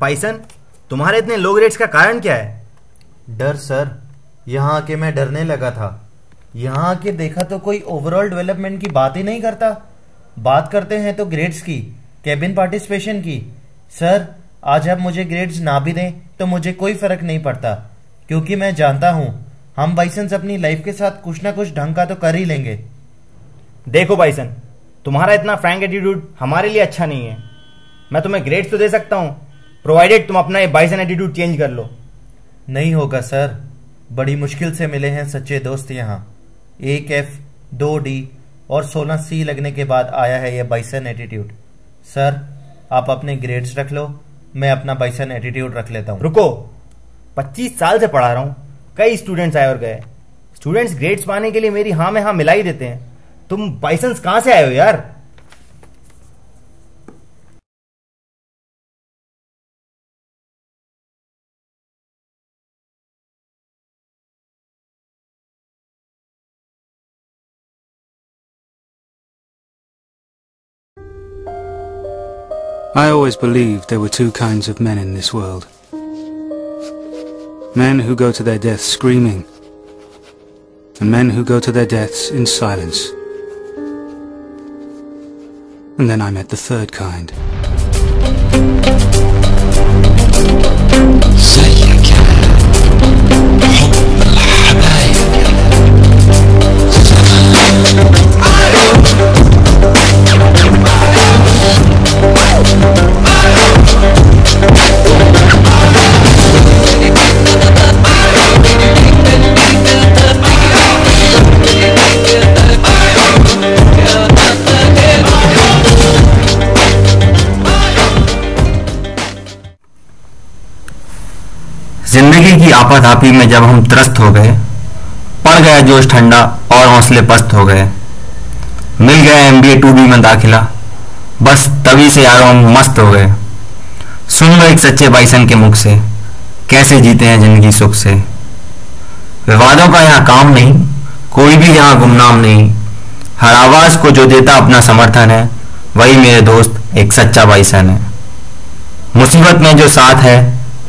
पाइसन तुम्हारे इतने लो ग्रेड्स का कारण क्या है? डर सर। यहाँ आके मैं डरने लगा था। यहाँ आके देखा तो कोई ओवरऑल डेवलपमेंट की बात ही नहीं करता। बात करते हैं तो ग्रेड्स की कैबिन पार्टिसिपेशन की। सर आज आप मुझे ग्रेड्स ना भी दें तो मुझे कोई फ़र्क नहीं पड़ता क्योंकि मैं जानता हूँ हम बाइसन्स अपनी लाइफ के साथ कुछ ना कुछ ढंग का तो कर ही लेंगे। देखो बाइसन तुम्हारा इतना फ्रैंक एटीट्यूड हमारे लिए अच्छा नहीं है। मैं तुम्हें ग्रेड्स तो दे सकता हूँ प्रोवाइडेड तुम अपना ये बाइसन एटीट्यूड चेंज कर लो। नहीं होगा सर। बड़ी मुश्किल से मिले हैं सच्चे दोस्त यहाँ। एक एफ़ दो डी और सोलह सी लगने के बाद आया है यह बाइसन एटीट्यूड सर आप अपने ग्रेड्स रख लो। मैं अपना बाइसन एटीट्यूड रख लेता हूँ। रुको। 25 साल से पढ़ा रहा हूँ। कई स्टूडेंट्स आए और गए। स्टूडेंट्स ग्रेड्स पाने के लिए मेरी हाँ में हाँ मिला ही देते हैं। तुम बाइसन्स कहाँ से आए हो यार? I always believed there were two kinds of men in this world. Men who go to their death screaming, and men who go to their deaths in silence. And then I met the third kind. Say की आपात आपी में जब हम त्रस्त हो गए, पड़ गया जोश ठंडा और हौसले पस्त हो गए। मिल गया M B A to be में दाखिला। बस तभी से यारों हम मस्त हो गए। सुन लो एक सच्चे बाइसन के मुख से, कैसे जीते हैं ज़िंदगी सुख से। विवादों का यहाँ काम नहीं, कोई भी यहाँ गुमनाम नहीं। हर आवाज़ को जो देता अपना समर्थन है, वही मेरे दोस्त एक सच्चा बाइसन है। मुसीबत में जो साथ है,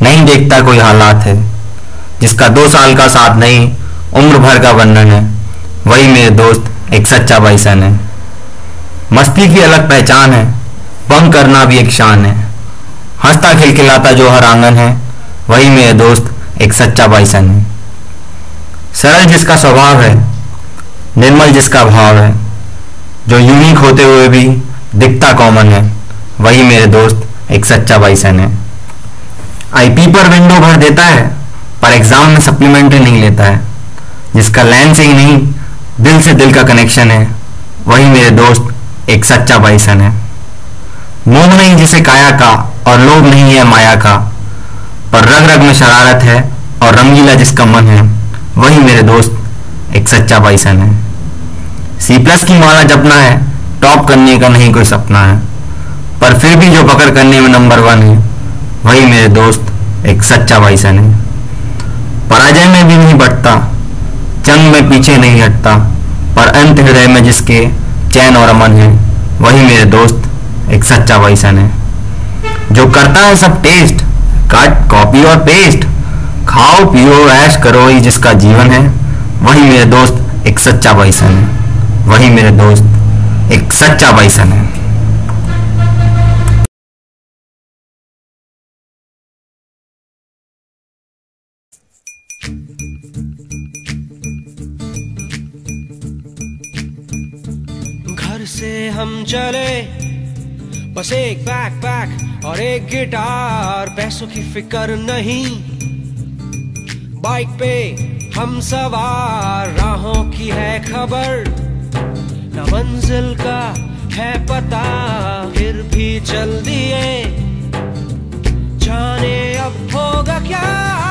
नहीं देखता कोई हालात है। जिसका दो साल का साथ नहीं, उम्र भर का बंधन है, वही मेरे दोस्त एक सच्चा बाइसन है। मस्ती की अलग पहचान है, बम करना भी एक शान है। हंसता खिलखिलाता जो हर आँगन है, वही मेरे दोस्त एक सच्चा बाइसन है। सरल जिसका स्वभाव है, निर्मल जिसका भाव है, जो यूनिक होते हुए भी दिखता कॉमन है, वही मेरे दोस्त एक सच्चा बाइसन है। आईपी पर विंडो भर देता है पर एग्ज़ाम में सप्लीमेंट्री नहीं लेता है। जिसका लैंड से ही नहीं, दिल से दिल का कनेक्शन है, वही मेरे दोस्त एक सच्चा बाइसन है। मोह नहीं जिसे काया का और लोभ नहीं है माया का, पर रग रग में शरारत है और रंगीला जिसका मन है, वही मेरे दोस्त एक सच्चा बाइसन है। सी प्लस की माला जपना है टॉप करने का नहीं कोई सपना है, पर फिर भी जो पकड़ करने में नंबर वन है, वही मेरे दोस्त एक सच्चा बाइसन है। पराजय में भी नहीं बढ़ता जंग में पीछे नहीं हटता, पर अंत हृदय में जिसके चैन और अमन है, वही मेरे दोस्त, एक सच्चा बाइसन है। जो करता है सब टेस्ट कट कॉपी और पेस्ट खाओ, पियो, ऐश करो ही जिसका जीवन है, वही मेरे दोस्त, एक सच्चा बाइसन है। वही मेरे दोस्त, एक सच्चा बाइसन है। घर से हम चले। बस एक बैकपैक और एक गिटार पैसों की फ़िक्र नहीं। बाइक पे हम सवार। राहों की है खबर। न मंजिल का है पता। फिर भी चल दिए जाने अब होगा क्या?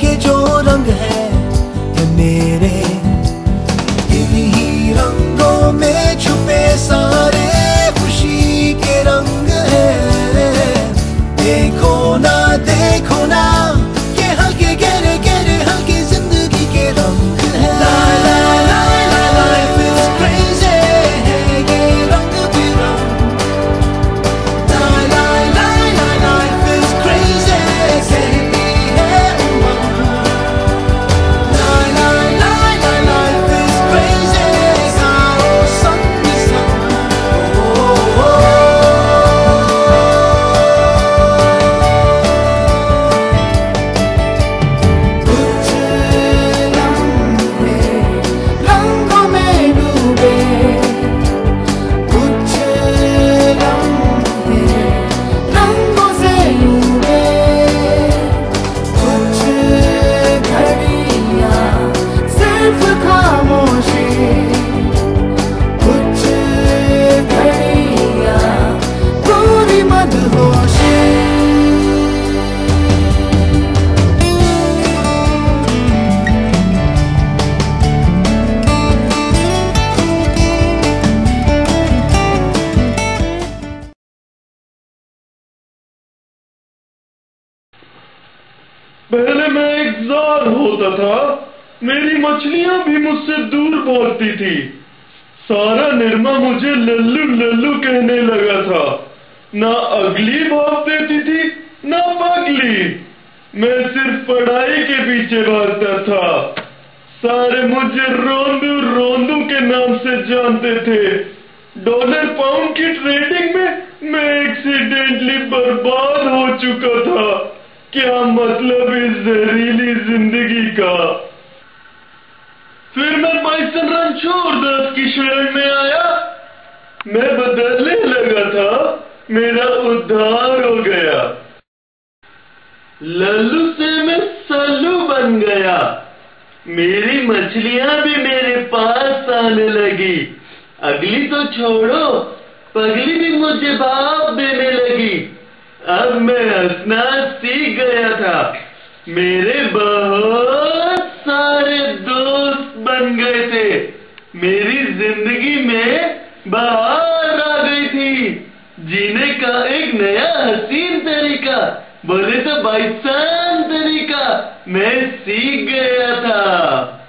के जो रंग है मेरे। इन्हीं रंगों में छुपे सारे खुशी के रंग है। देखो ना, देखो पहले मैं एक जार होता था। मेरी मछलियाँ भी मुझसे दूर भागती थी। सारा निर्मा मुझे लल्लू लल्लू कहने लगा था। ना अगली भाग देती थी, ना पगली। मैं सिर्फ़ पढ़ाई के पीछे भागता था। सारे मुझे रोंदू रोंदू के नाम से जानते थे। डॉलर पाउंड की ट्रेडिंग में मैं एक्सीडेंटली बर्बाद हो चुका था। क्या मतलब इस जहरीली ज़िंदगी का? फिर मैं बाइसन रन छोड़ दस की शरण में आया। मैं बदलने लगा था। मेरा उद्धार हो गया। लल्लू से मैं सल्लू बन गया। मेरी मछलियाँ भी मेरे पास आने लगी। अगली तो छोड़ो। पगली भी मुझे भाव देने लगी। अब मैं हंसना सीख गया था। मेरे बहुत सारे दोस्त बन गए थे। मेरी ज़िंदगी में बाहर आ गई थी। जीने का एक नया हसीन तरीका, बोले तो बाईसान तरीका, मैं सीख गया था।